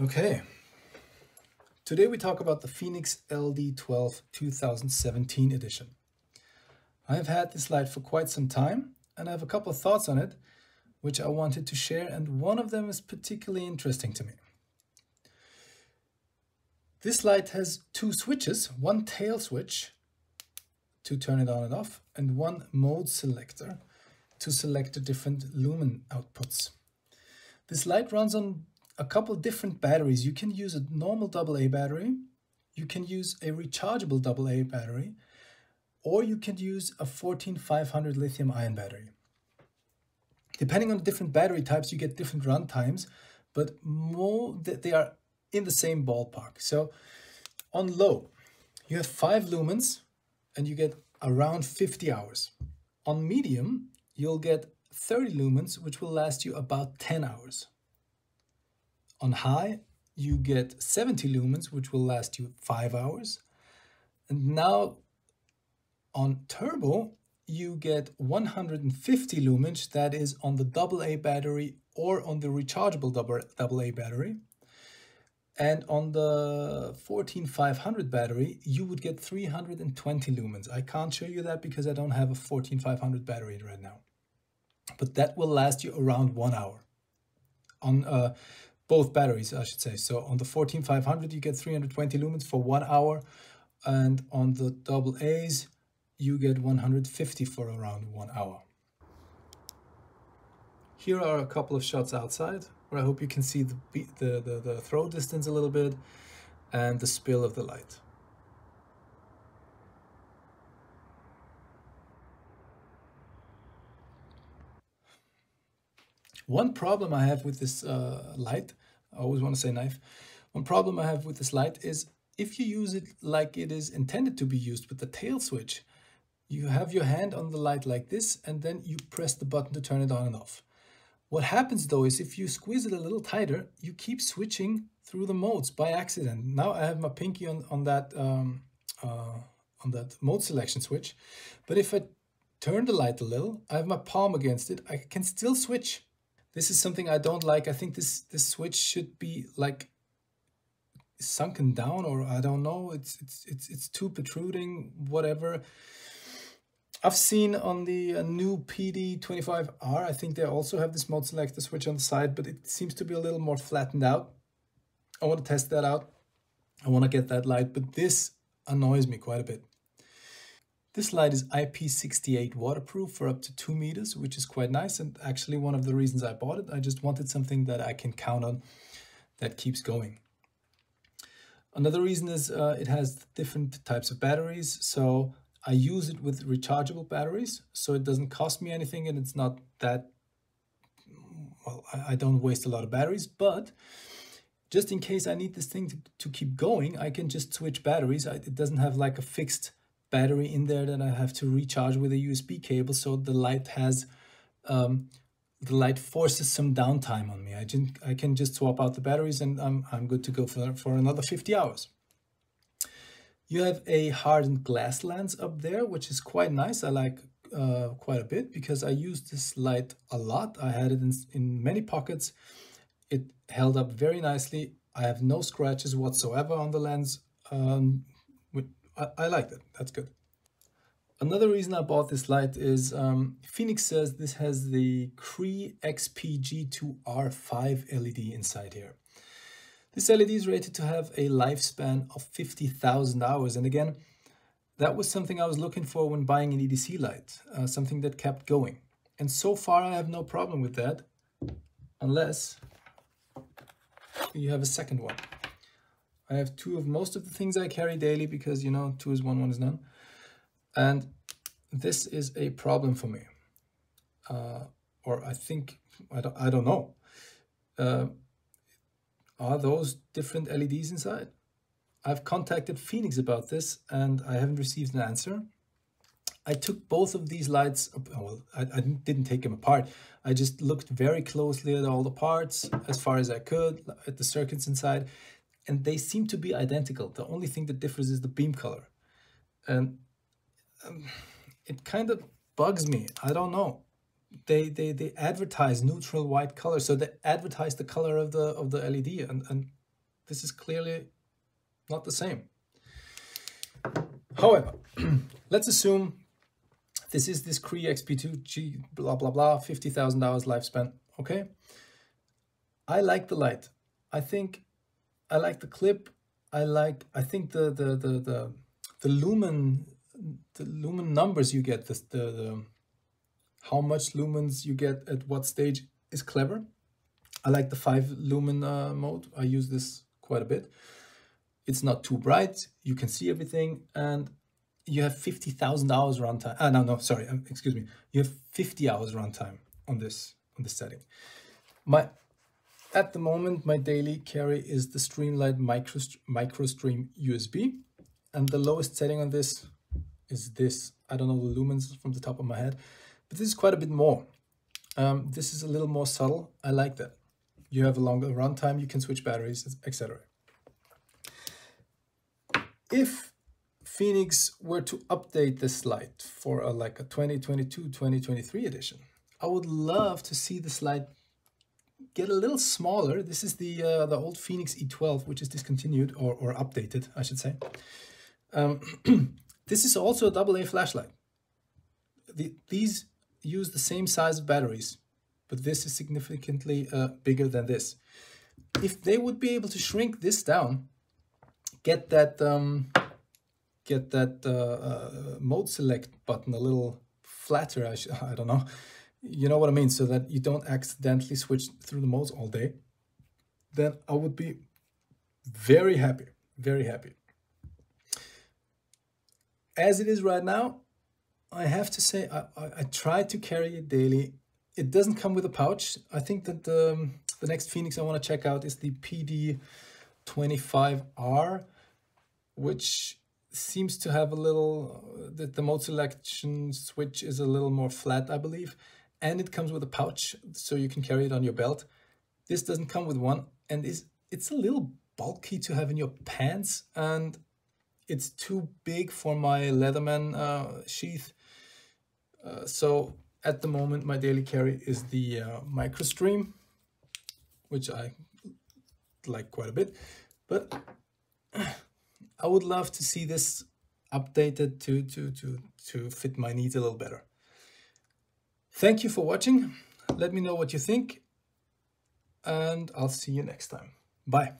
Okay, today we talk about the Fenix LD12 2017 edition. I've had this light for quite some time and I have a couple of thoughts on it which I wanted to share and one of them is particularly interesting to me. This light has two switches, one tail switch to turn it on and off and one mode selector to select the different lumen outputs. This light runs on a couple different batteries. You can use a normal AA battery, you can use a rechargeable AA battery, or you can use a 14500 lithium ion battery. Depending on the different battery types, you get different run times, but more they are in the same ballpark. So on low, you have five lumens and you get around 50 hours. On medium, you'll get 30 lumens, which will last you about 10 hours. On high, you get 70 lumens, which will last you 5 hours. And now on turbo, you get 150 lumens, that is on the AA battery or on the rechargeable AA battery. And on the 14500 battery, you would get 320 lumens. I can't show you that because I don't have a 14500 battery right now. But that will last you around one hour. On uh, both batteries, I should say. So on the 14500, you get 320 lumens for one hour. And on the double A's, you get 150 for around one hour. Here are a couple of shots outside where I hope you can see the, the, the, the throw distance a little bit and the spill of the light. One problem I have with this uh, light, I always want to say knife, one problem I have with this light is if you use it like it is intended to be used with the tail switch, you have your hand on the light like this and then you press the button to turn it on and off. What happens though is if you squeeze it a little tighter, you keep switching through the modes by accident. Now I have my pinky on, on that um, uh, on that mode selection switch, but if I turn the light a little, I have my palm against it, I can still switch. This is something I don't like. I think this, this switch should be like sunken down or I don't know. It's, it's, it's, it's too protruding, whatever. I've seen on the uh, new PD25R, I think they also have this mode selector switch on the side, but it seems to be a little more flattened out. I want to test that out. I want to get that light, but this annoys me quite a bit. This light is IP68 waterproof for up to 2 meters, which is quite nice and actually one of the reasons I bought it. I just wanted something that I can count on that keeps going. Another reason is uh, it has different types of batteries, so I use it with rechargeable batteries, so it doesn't cost me anything and it's not that, well, I, don't waste a lot of batteries, but just in case I need this thing to, to keep going, I can just switch batteries. I, it doesn't have like a fixed battery in there that I have to recharge with a USB cable. So the light has, um, the light forces some downtime on me. I, just, I can just swap out the batteries and I'm, I'm good to go for, for another 50 hours. You have a hardened glass lens up there, which is quite nice. I like uh, quite a bit because I used this light a lot. I had it in, in many pockets. It held up very nicely. I have no scratches whatsoever on the lens. Um, I, I liked it. That's good. Another reason I bought this light is um, Fenix says this has the Cree XPG2R5 LED inside here. This LED is rated to have a lifespan of 50,000 hours. And again, that was something I was looking for when buying an EDC light, uh, something that kept going. And so far I have no problem with that, unless you have a second one. I have two of most of the things I carry daily because, you know, two is one, one is none. And this is a problem for me. Uh, or I think, I don't, I don't know. Uh, are those different LEDs inside? I've contacted Fenix about this and I haven't received an answer. I took both of these lights, well, I, I, didn't take them apart. I just looked very closely at all the parts as far as I could, at the circuits inside and they seem to be identical. The only thing that differs is the beam color. And um, it kind of bugs me. I don't know. They, they, they advertise neutral white color. So they advertise the color of the, of the LED. And, and This is clearly not the same. However, let's assume this is this Cree XP2G blah blah blah 50,000 hours lifespan. Okay. I like the light. I think I like the clip. I like I think the the the the, the lumen the lumen numbers you get the, the, the how much lumens you get at what stage is clever. I like the five lumen uh, mode. I use this quite a bit. It's not too bright. You can see everything and you have 50,000 hours runtime. Ah, no, no, sorry. Um, excuse me. You have 50 hours runtime on this, on this setting. My, at the moment, my daily carry is the Streamlight Micro, MicroStream USB. And the lowest setting on this is this. I don't know the lumens from the top of my head, but this is quite a bit more. Um, this is a little more subtle. I like that. You have a longer runtime, you can switch batteries, etc. If Fenix were to update this light for a, like a 2022-2023 edition, I would love to see this light get a little smaller. This is the uh, the old Fenix E12, which is discontinued or, or updated, I should say. Um, this is also a AA flashlight. The, these use the same size batteries, but this is significantly uh, bigger than this. If they would be able to shrink this down, get that um, get that uh, uh, mode select button a little flatter, I, I don't know, you know what I mean, so that you don't accidentally switch through the modes all day, then I would be very happy, very happy. As it is right now, I have to say, I, I, I try to carry it daily. It doesn't come with a pouch. I think that the, the next Fenix I want to check out is the PD25R, which seems to have a little, that the mode selection switch is a little more flat, I believe. And it comes with a pouch, so you can carry it on your belt. This doesn't come with one, and is it's a little bulky to have in your pants, and it's too big for my Leatherman uh, sheath. Uh, so at the moment, my daily carry is the uh, MicroStream, which I like quite a bit. But I would love to see this updated to, to, to, to fit my needs a little better. Thank you for watching. Let me know what you think. And I'll see you next time. Bye.